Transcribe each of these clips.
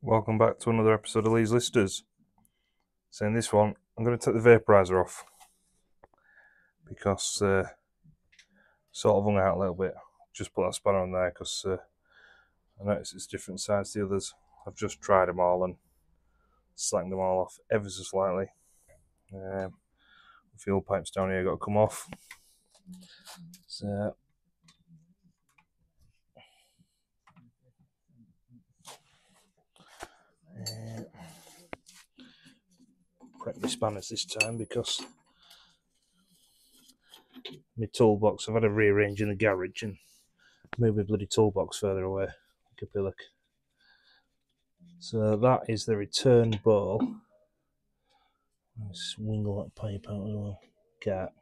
Welcome back to another episode of Lee's Listers. So in this one, I'm going to take the vaporizer off because uh, sort of hung out a little bit. Just put that spanner on there because uh, I noticed it's different size to the others. I've just tried them all and slacked them all off ever so slightly. Um, fuel pipes down here got to come off. So my spanners this time because my toolbox, I've had to rearrange in the garage and move my bloody toolbox further away. Like a pillock. So that is the return ball. Swingle that pipe out as well. Cat.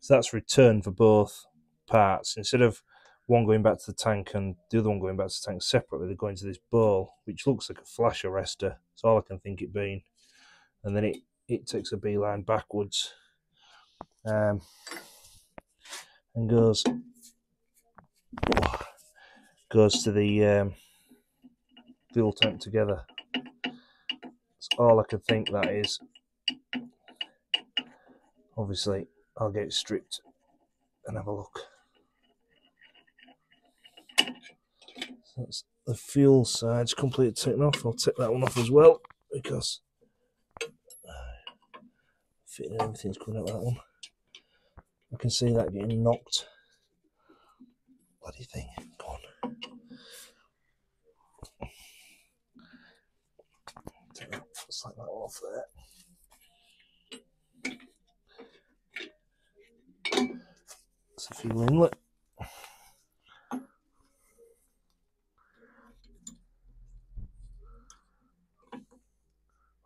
So that's return for both parts. Instead of one going back to the tank and the other one going back to the tank separately. They're going to this ball, which looks like a flash arrestor. That's all I can think it being. And then it, it takes a beeline backwards um, and goes goes to the um, fuel tank together. That's all I can think that is. Obviously, I'll get it stripped and have a look. that's the fuel side's completely taken off. I'll take that one off as well because fitting everything's coming out that one. I can see that getting knocked. Bloody thing, gone. on. Take that, that off there. It's a fuel inlet.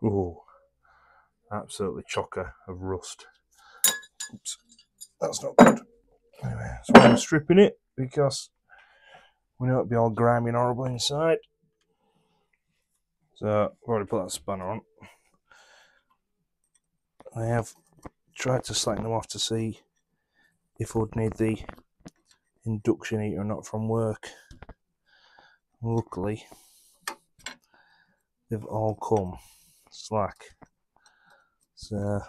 Oh, absolutely chocker of rust. Oops, that's not good. Anyway, so I'm stripping it because we know it'll be all grimy and horrible inside. So I've already put that spanner on. I have tried to slacken them off to see if I'd need the induction heater or not from work. Luckily, they've all come slack. So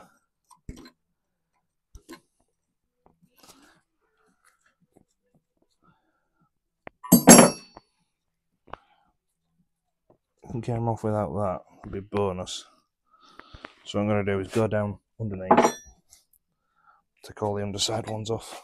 get them off without that would be bonus. So what I'm going to do is go down underneath, take all the underside ones off.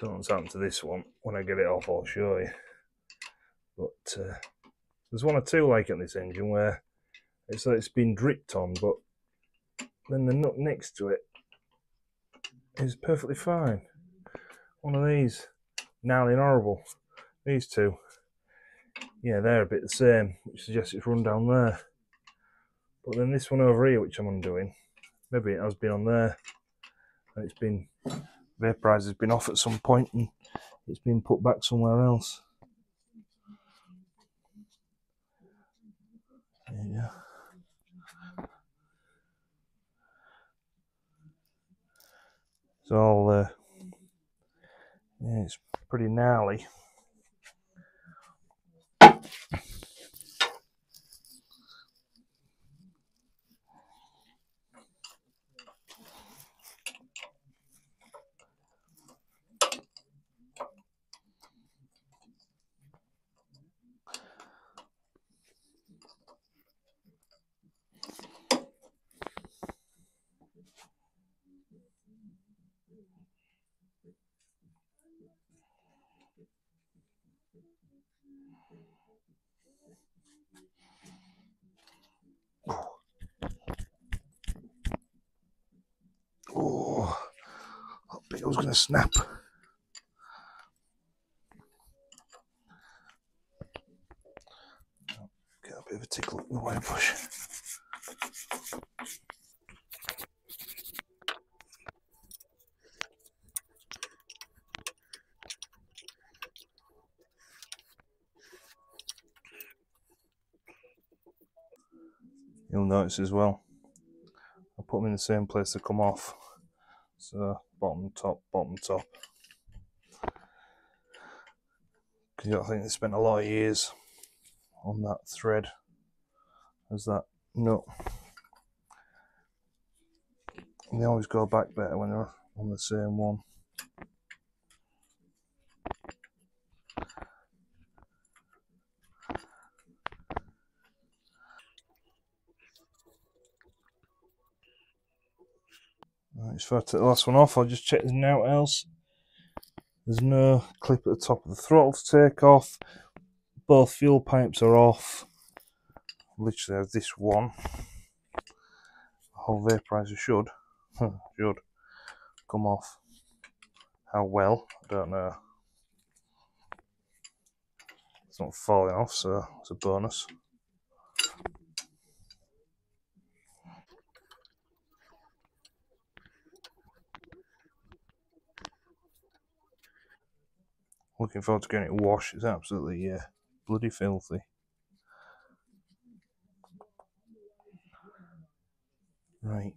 Don't know what's happened to this one. When I get it off, I'll show you. But uh, there's one or two like in this engine where it's like it's been dripped on, but then the nut next to it is perfectly fine. One of these, gnarly and horrible. These two, yeah, they're a bit the same, which suggests it's run down there. But then this one over here, which I'm undoing, maybe it has been on there and it's been vaporizer's been off at some point and it's been put back somewhere else. Go. It's all, uh, yeah, it's pretty gnarly. Oh, I bet it was going to snap. As well, I put them in the same place to come off. So bottom, top, bottom, top. Because I think they spent a lot of years on that thread as that nut. And they always go back better when they're on the same one. Right, just I take the last one off, I'll just check there's no else. There's no clip at the top of the throttle to take off. Both fuel pipes are off. Literally have this one. The whole vaporizer should, should come off. How well, I don't know. It's not falling off, so it's a bonus. Looking forward to getting it washed. It's absolutely bloody filthy. Right.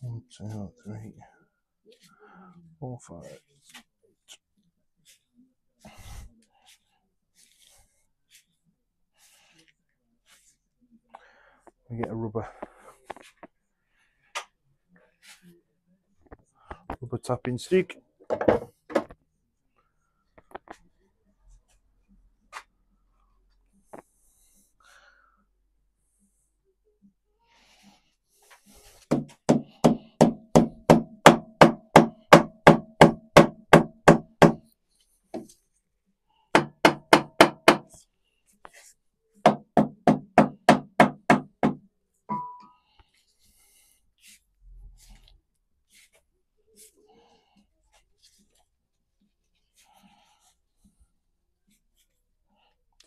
One, two, three, four, five. We get a rubber rubber tapping stick.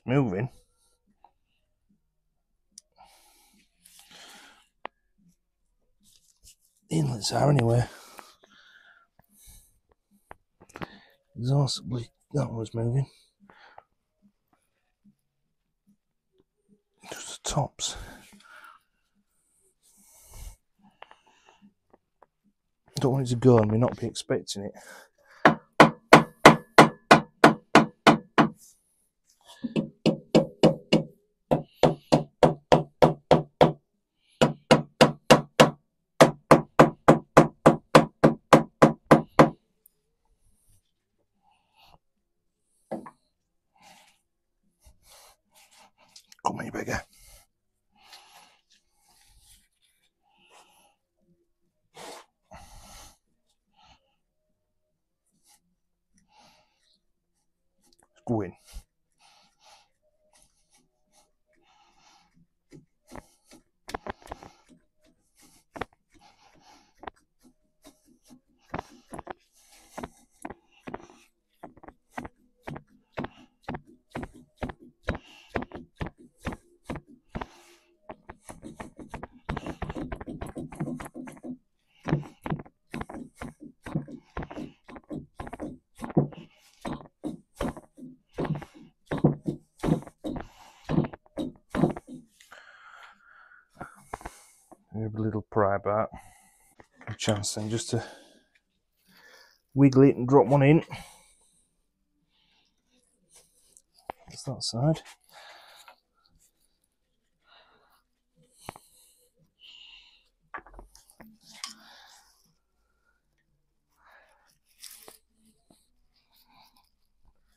moving. Inlets are anyway. Exhaustibly, that was moving. Just the tops. Don't want it to go and me not be expecting it. Come here, bigger. Go in. A little pry bar. A chance then just to wiggle it and drop one in. That's that side.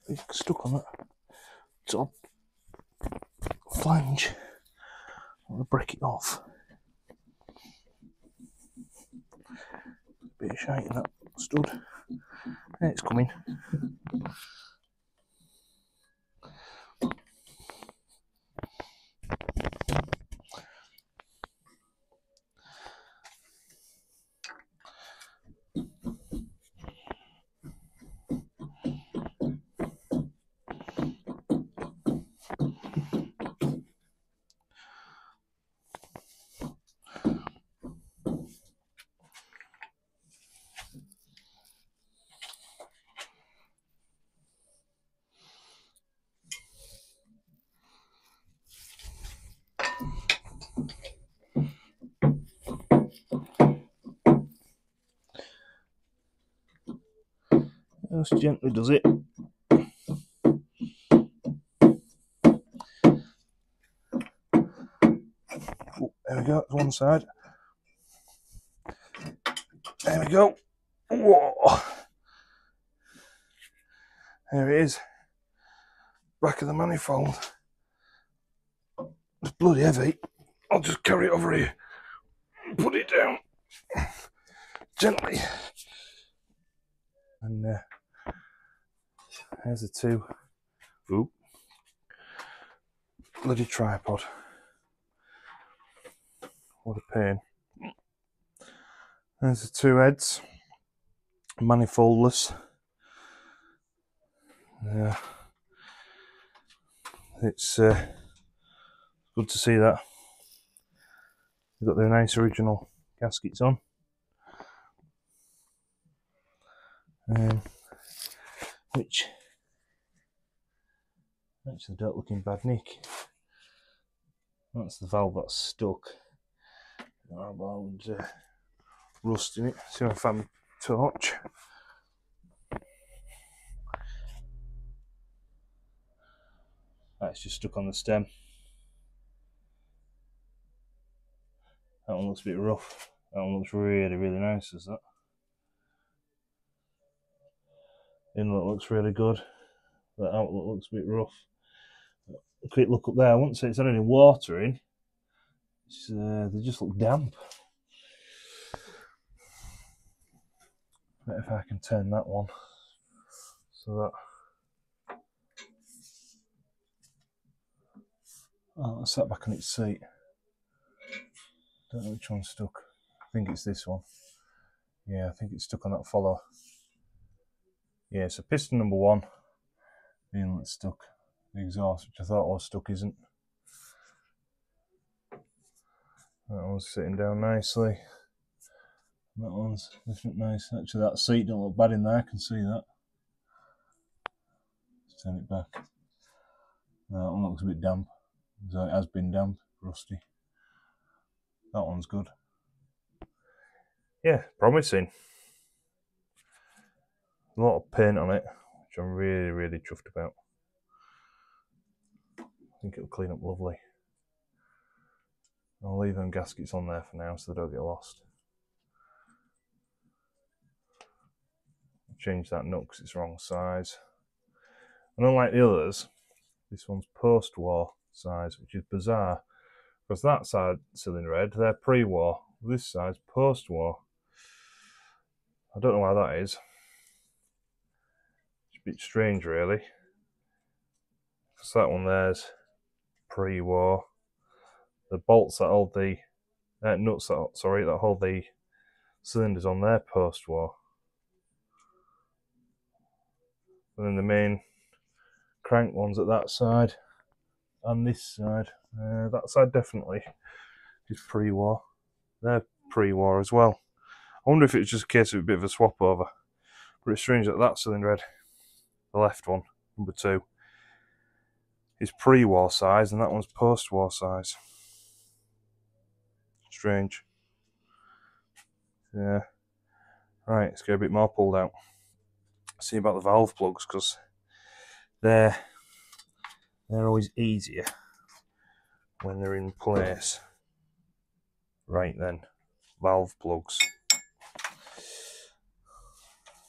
It's stuck on that top flange. I'm gonna break it off. Bit of shite in that stud. It's coming. Just gently does it. Oh, there we go, one side. There we go. Whoa. There it is. Back of the manifold. It's bloody heavy. I'll just carry it over here. Put it down. Gently. And uh, there's the two. Oop. Bloody tripod. What a pain. There's the two heads. Manifoldless. Yeah. It's uh, good to see that. They've got their nice original gaskets on. Um, which actually don't look in bad nick. That's the valve that's stuck. About uh, rust in it. See if I find torch. That's just stuck on the stem. That one looks a bit rough. That one looks really, really nice, is that? Inlet looks really good. That outlet looks a bit rough. Quick look up there. I wouldn't say it's had any water in. Uh, they just look damp. If I can turn that one so that Oh, sat back on its seat. Don't know which one's stuck. I think it's this one. Yeah, I think it's stuck on that follower. Yeah, so piston number one, the inlet stuck. The exhaust, which I thought was stuck, isn't. That one's sitting down nicely. That one's looking nice. Actually, that seat don't look bad in there. I can see that. Let's turn it back. That one looks a bit damp. So it has been damp, rusty. That one's good. Yeah, promising. A lot of paint on it, which I'm really, really chuffed about. Think it'll clean up lovely. I'll leave them gaskets on there for now so they don't get lost. Change that nut because it's wrong size. And unlike the others, this one's post-war size, which is bizarre because that side cylinder head, they're pre-war. This side's post-war. I don't know why that is. It's a bit strange, really. Because that one there's pre-war. The bolts that hold the uh, nuts that sorry that hold the cylinders on there post-war. And then the main crank ones at that side on this side. Uh, that side definitely is pre-war. They're pre-war as well. I wonder if it's just a case of a bit of a swap over. But it's strange that that cylinder head, the left one, number two, is pre-war size and that one's post-war size. Strange. Yeah. Right, let's get a bit more pulled out. See about the valve plugs because they're they're always easier when they're in place. Right then, valve plugs.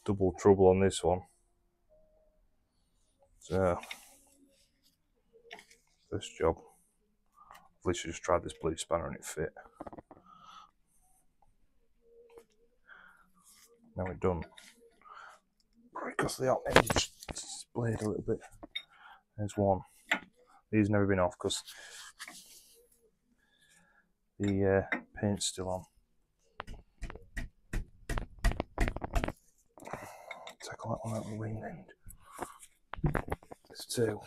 Double trouble on this one. So, first job. I've literally just tried this blue spanner and it fit. Now we're done. Because the op just splayed a little bit. There's one. These never been off because the uh, paint's still on. Tackle that one out the wing end. There's two.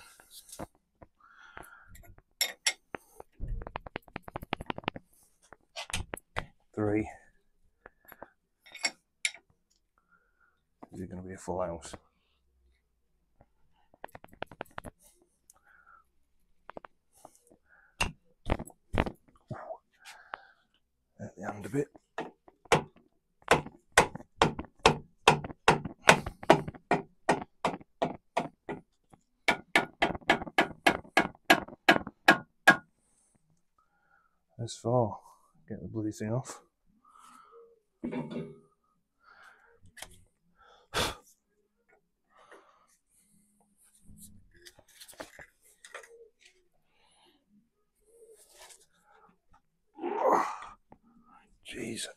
three. Is it going to be a full house. At the end of it. As far, get the bloody thing off. Jeez.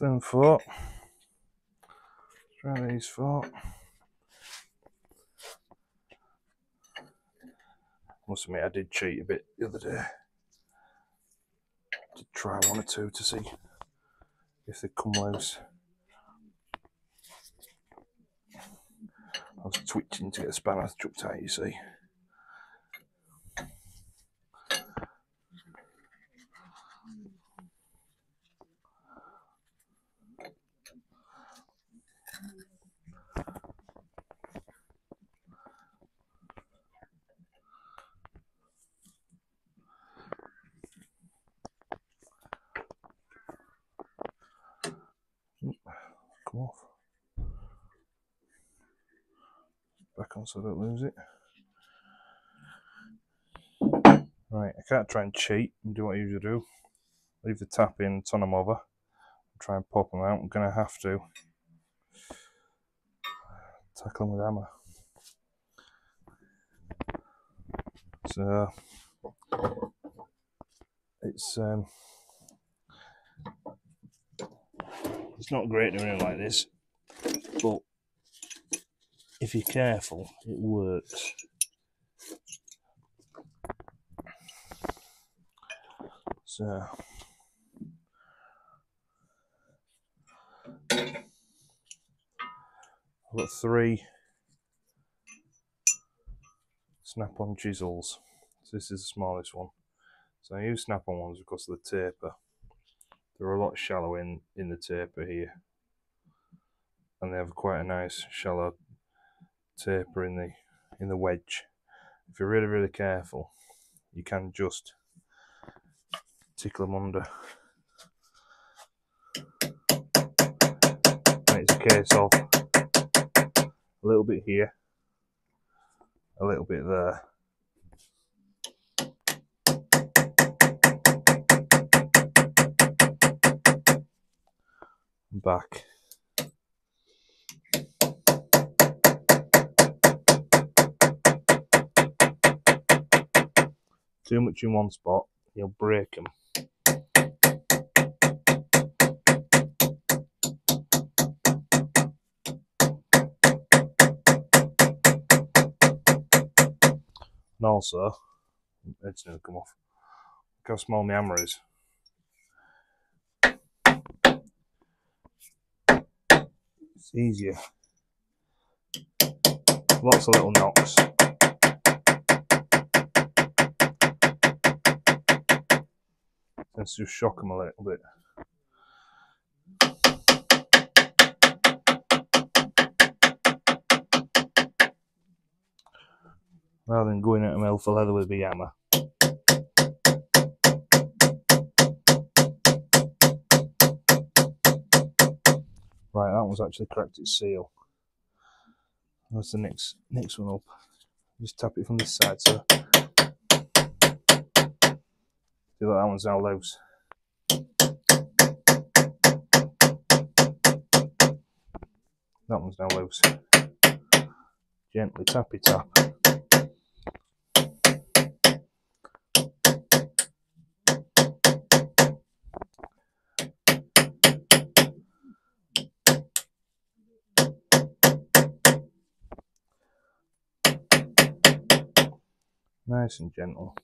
Them four. Try these four. Must admit, I did cheat a bit the other day. To try one or two to see if they come loose. I was twitching to get the spanner chucked out, you see. come off. Back on so I don't lose it. Right, I can't try and cheat and do what I usually do. Leave the tap in, turn them over, try and pop them out. I'm going to have to tackle them with hammer. So it's um, it's not great doing it like this, but if you're careful, it works. So I've got three snap-on chisels. So this is the smallest one. So I use snap-on ones because of the taper. They're a lot shallow in, in the taper here. And they have quite a nice shallow taper in the in the wedge. If you're really really careful, you can just tickle them under. And it's a case of a little bit here, a little bit there. Back. Too much in one spot, you'll break them. And also, it's going to come off. Look how small my hammer is. It's easier. Lots of little knocks. Let's just shock them a little bit. rather than going at them hell for leather with big hammer. Right, that one's actually cracked its seal. That's the next next one up. Just tap it from this side, so like that one's now loose. That one's now loose. Gently tappy tap. Nice and gentle.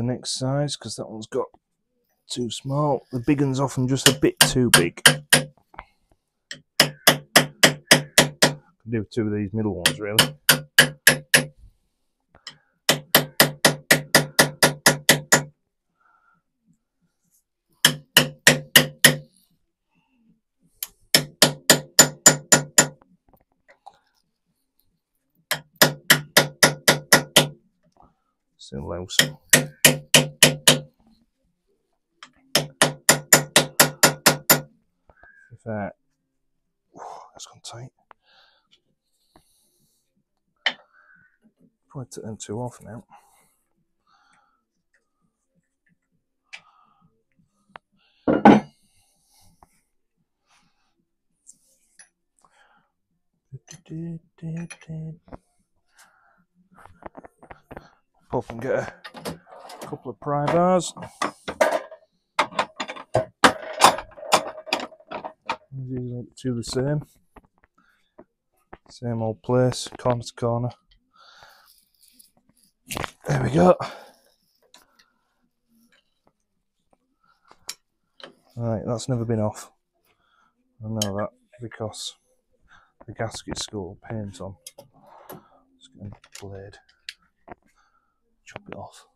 The next size because that one's got too small. The big one's often just a bit too big. do two of these middle ones really. Still loose. If that, that's gone tight. Probably took them two off now. And get a couple of pry bars. Two the same. Same old place, corner to corner. There we go. Right, that's never been off. I know that because the gasket's got paint on. Going to blade, chop it off.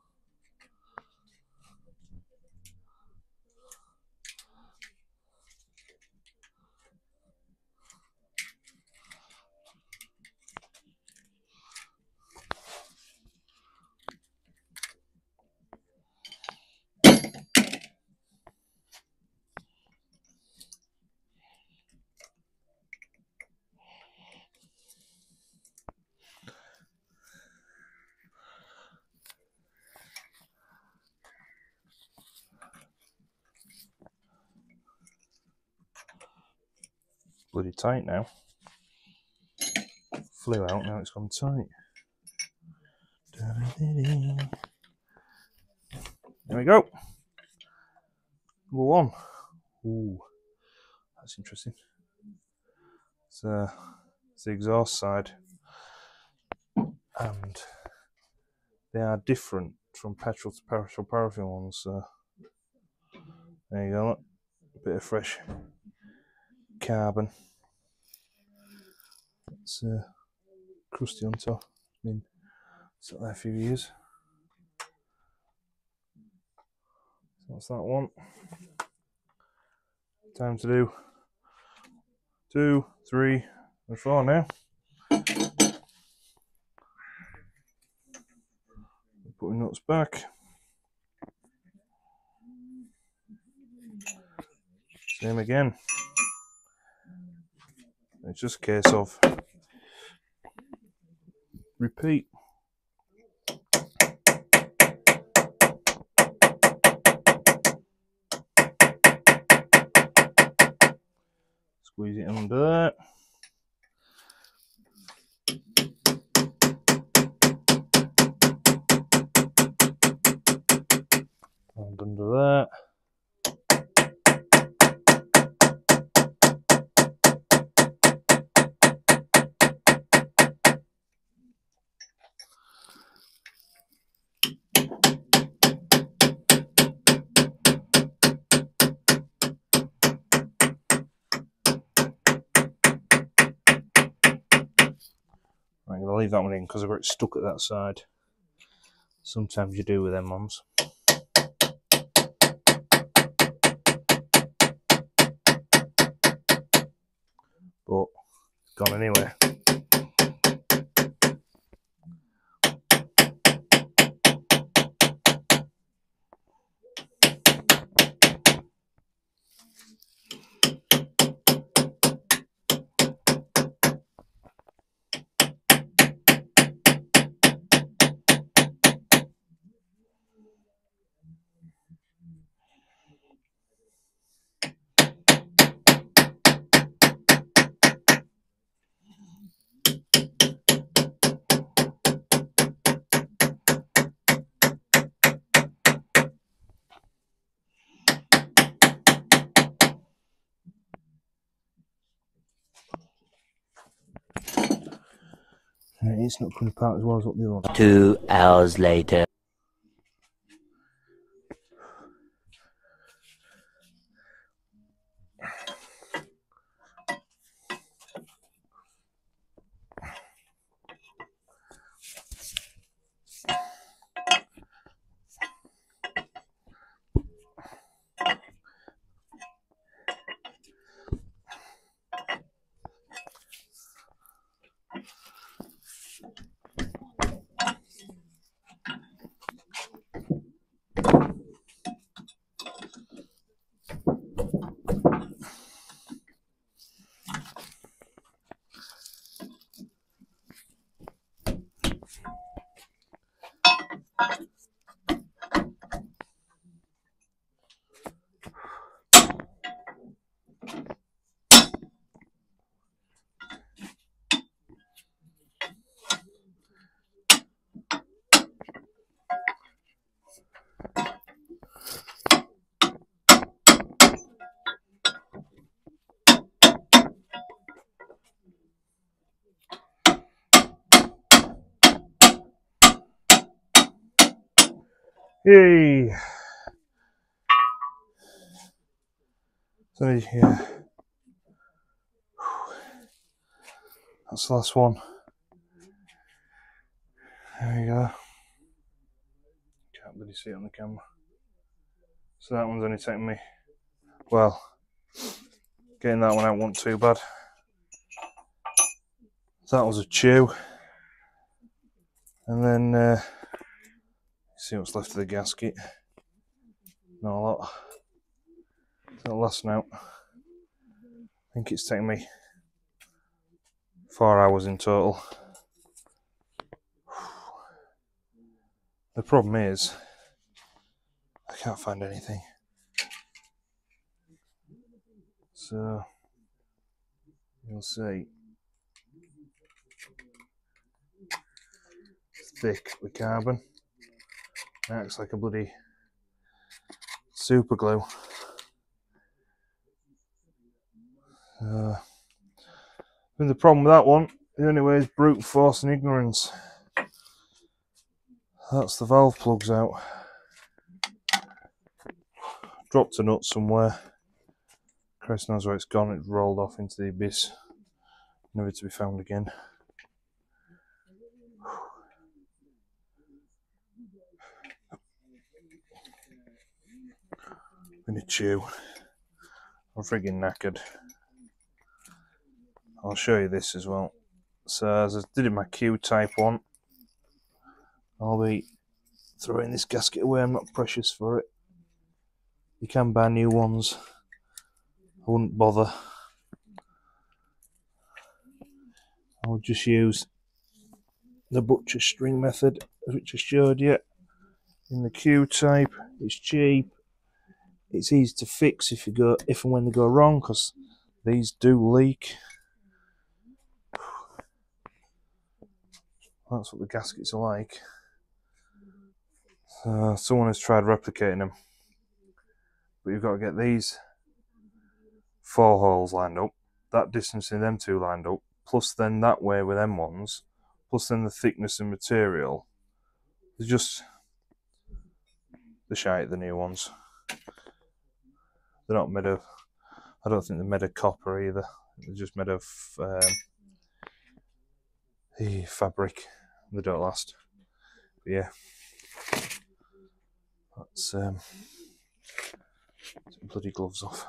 bloody tight now. Flew out, now it's gone tight. There we go. Number one. Ooh, that's interesting. It's, uh, it's the exhaust side. And they are different from petrol to petrol paraffin ones. So there you go. A bit of fresh carbon. It's uh, crusty on top. Been sat there a few years. So that's that one. Time to do two, three, and four now. Putting nuts back. Same again. It's just a case of repeat. Squeeze it under. And under there. Leave that one in because I've got it stuck at that side. Sometimes you do with them ones. But gone anyway. It's not coming apart as well as what the other one. Two hours later. Yay! So yeah, that's the last one. There we go. Can't really see it on the camera. So that one's only taken me. Well, getting that one out wasn't too bad. That was a chew. And then uh, see what's left of the gasket. Not a lot. The last note. I think it's taken me four hours in total. The problem is, I can't find anything. So, you'll see. Thick with carbon. Acts like a bloody super glue. Uh, and the problem with that one, the only way is brute force and ignorance. That's the valve plugs out. Dropped a nut somewhere. Chris knows where it's gone. It rolled off into the abyss, never to be found again. I'm gonna chew. I'm frigging knackered. I'll show you this as well. So as I did in my Q type one, I'll be throwing this gasket away. I'm not precious for it. You can buy new ones. I wouldn't bother. I'll just use the butcher string method, which I showed you in the Q type. It's cheap. It's easy to fix if you go if and when they go wrong, because these do leak. That's what the gaskets are like. So someone has tried replicating them. But you've got to get these four holes lined up, that distance in them two lined up, plus then that way with them ones, plus then the thickness and material. They're just the shite, of the new ones. They're not made of, I don't think they're made of copper either. They're just made of um, the fabric. They don't last. But yeah, that's um, bloody gloves off.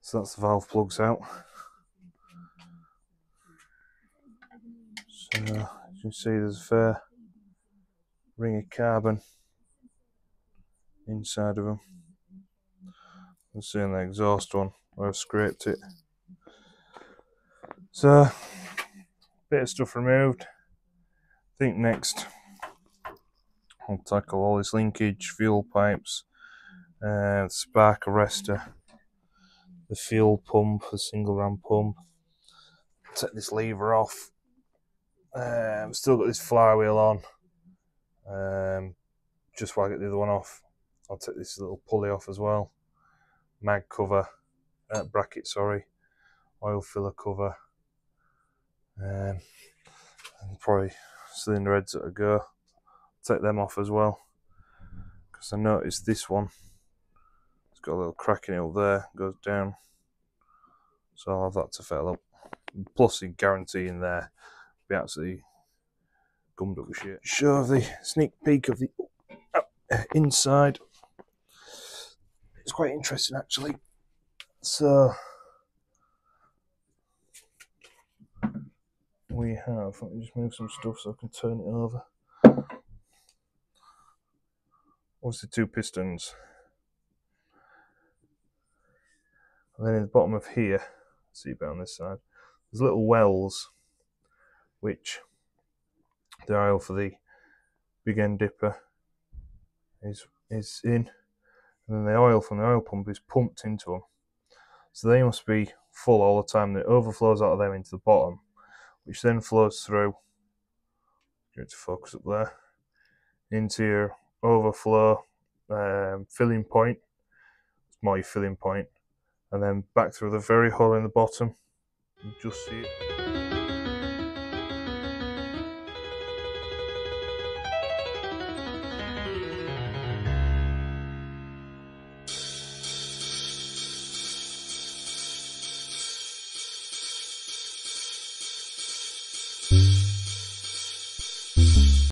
So that's the valve plugs out. So you can see, there's a fair ring of carbon inside of them. You can see the exhaust one where I've scraped it. So, bit of stuff removed. I think next I'll tackle all this linkage, fuel pipes, uh, spark arrestor, the fuel pump, the single ram pump. Take this lever off. Um, still got this flywheel on. Um, just while I get the other one off, I'll take this little pulley off as well. Mag cover, uh, bracket, sorry, oil filler cover, um, and probably cylinder heads that go. Take them off as well because I noticed this one. It's got a little crack in it up there, goes down. So I'll have that to fill up. Plus, the guarantee in there be absolutely gummed up with shit. Show the sneak peek of the uh, inside. It's quite interesting actually. So we have. Let me just move some stuff so I can turn it over. What's the two pistons? And then in the bottom of here, see about on this side, there's little wells which the oil for the big end dipper is is in, and then the oil from the oil pump is pumped into them. So they must be full all the time. It overflows out of them into the bottom, which then flows through. Get to focus up there into your overflow um, filling point, It's my filling point, and then back through the very hole in the bottom. You just see it.